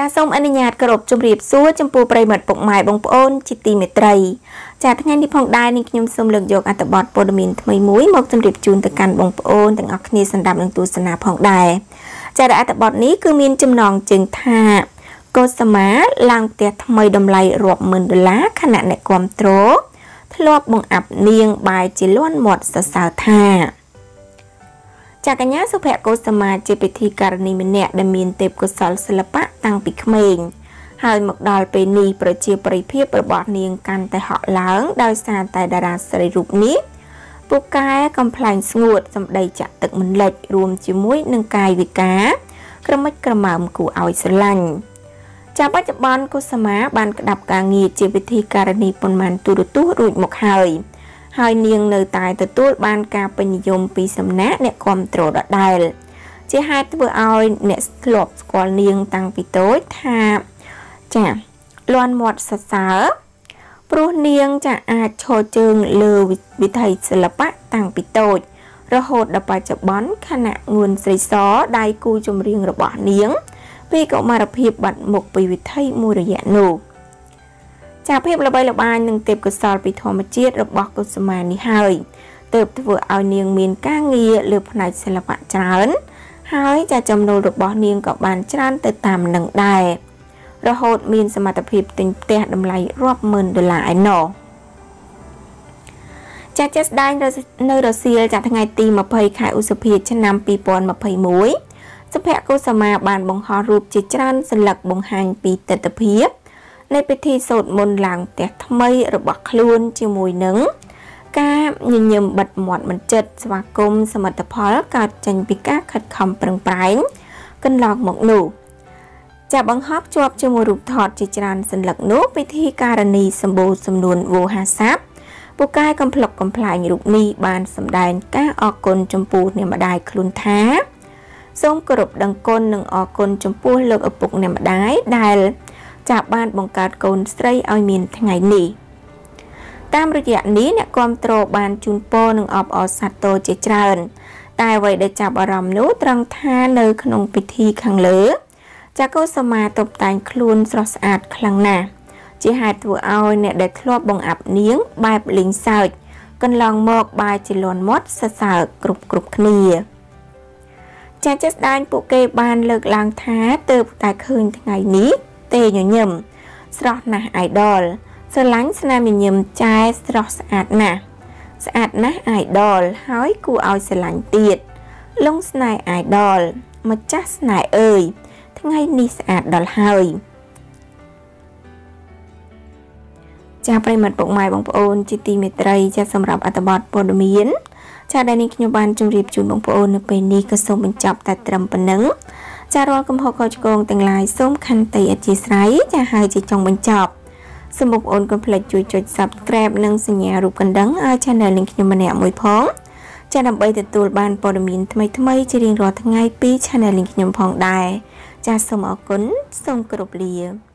ចាសសូមអនុញ្ញាតគោរពជម្រាបសួរចំពោះប្រិមត្តពុកម៉ែបងប្អូនជាទីមេត្រីចាថ្ងៃនេះផងដែរនាងខ្ញុំសូមលើកយកអត្ថបទព័ត៌មានថ្មីមួយមកជម្រាបជូនទៅកាន់បងប្អូនទាំងអស់គ្នាសម្រាប់នឹងទស្សនាផងដែរចាអត្ថបទនេះគឺមានចំណងជើងថាកុសមាឡើងផ្ទះថ្មីតម្លៃរាប់ម៉ឺនដុល្លារខណៈអ្នកគ្រប់គ្រងធ្លាប់បង្អាប់នាងបាយជាលន់មាត់សរសើរថាចាកញ្ញាសុភកុសមាជាពិធីការនីម្នាក់ដែលមានទេពកោសលសិល្បៈតាំ ងពីក្មេងហើយមកដល់ពេលនេះប្រជាប្រិយភាពរបស់នាងកាន់តែហក់ឡើង ដោយសារតែតារាស្រីរូបនេះពូកែកំ pl ែងស្ងួតសម្ដីចាក់ទឹកមិនលិចរួមជាមួយនឹងកាយវិការក្រមិចក្រមើមគួរឲ្យស្រឡាញ់ចាបច្ចុប្បន្នកុសមាបានក្តាប់ការងារជាវិធីការនីប៉ុន្មានទូរទស្សន៍រួចមកហើយហើយនាងនៅតែទទួលបានការពេញនិយមពីសំណាក់អ្នកគ្រប់គ្រងដដែល ជាហេតុធ្វើឲ្យអ្នកធ្លាប់ស្គាល់នាងតាំងពីតូចថាចាលន់មាត់សរសើរព្រោះនាងចាអាចឈរជើងលើវិថីសិល្បៈតាំងពីតូច រហូតដល់បច្ចុប្បន្នខណៈងួនស្រីសដៃគូចម្រៀងរបស់នាង ពីកុមារភាពបាត់មុខពីវិថីមួយរយៈនោះចាភាពល្បីល្បាញនិងទេពកោសលពីធម្មជាតិរបស់កុសុមានេះហើយទើបធ្វើឲ្យនាងមានការងារលើផ្នែកសិល្បៈច្រើន ហើយចាចំណូលរបស់នាងក៏បានច្រើនទៅតាមនឹងដែររហូតមានសមត្ថភាពទិញផ្ទះតម្លៃរាប់ម៉ឺនដុល្លារឯណោះចាស់ចាស់ស្ដែងនៅរសៀលចាថ្ងៃទី20ខែឧសភាឆ្នាំ2021សុភកុសមាបានបង្ហោះរូបជាច្រើនសន្លឹកបង្ហាញពីទស្សនវិជ្ជានៃពិធីសូត្រមន្តឡើងផ្ទះថ្មីរបស់ខ្លួនជាមួយនឹង ការញញឹមបិទមាត់មិនចិត្តស្វាគមន៍សមិទ្ធផលកើតចេញពីការខិតខំប្រឹងប្រែងកន្លងមកនោះចាប់បង្ហប់ជាប់ជាមួយរូបថតជាច្រើនសัญลักษณ์នោះពិធីការនីសម្បូរសំនួនវោហាសាប់ពូកែកំភ្លុកកំ pl ែងរូបនេះបានសម្ដែងការអរគុណចំពោះអ្នកម្ដាយខ្លួនថាសូមគោរពដឹងគុណនិងអរគុណចំពោះលោកឪពុកអ្នកម្ដាយដែលចាប់បានបង្កើតកូនស្រីឲ្យមានថ្ងៃនេះ តាមរយៈនេះអ្នកគ្រប់គ្រងបានជូនពរនិងអបអរសាទរជាច្រើន តែអ្វីដែលចាប់អារម្មណ៍នោះត្រង់ថានៅក្នុងពិធីខាងលើចាកោសមាតុបតែងខ្លួនស្រស់ស្អាតខ្លាំងណាស់ជាហេតុធ្វើឲ្យអ្នកដែលធ្លាប់បង្អាប់នាងបែបលេងសើចកន្លងមកបាយជាលន់មាត់សរសើរគ្រប់គ្រប់គ្នាចាចេះស្ដាយពួកគេបានលើកឡើងថាទើបតែឃើញថ្ងៃនេះ ទេញញឹមស្រស់ណាស់អាយដល ស្រឡាញ់ស្នាមញញឹមចែស្រស់ស្អាតណាស់ស្អាតណាស់អាយដលហើយគួរឲ្យស្រឡាញ់ទៀតលងស្នេហ៍អាយដលម្ចាស់ស្នេហ៍អើយថ្ងៃនេះស្អាតដល់ហើយចាប្រិមត្តពុកម៉ែបងប្អូនជាទីមេត្រីចាសម្រាប់អត្ថបទព័ត៌មានចាដែលនេះខ្ញុំបានជម្រាបជូនបងប្អូននៅពេលនេះក៏សូមបញ្ចប់តែត្រឹមប៉ុណ្ណឹងចារាល់កំហុសខុសឆ្គងទាំងឡាយសូមខន្តីអធិស្ឋានចាហើយជាចុងបញ្ចប់ សូមបងប្អូនកុំភ្លេចជួយចុច Subscribe និងសញ្ញារូបកណ្ដឹងឲ្យ Channel នេះខ្ញុំម្នាក់មួយផងចាដើម្បីទទួលបានព័ត៌មានថ្មីៗជារៀងរាល់ថ្ងៃពី Channel នេះខ្ញុំផងដែរចាសូមអរគុណសូមគោរពលា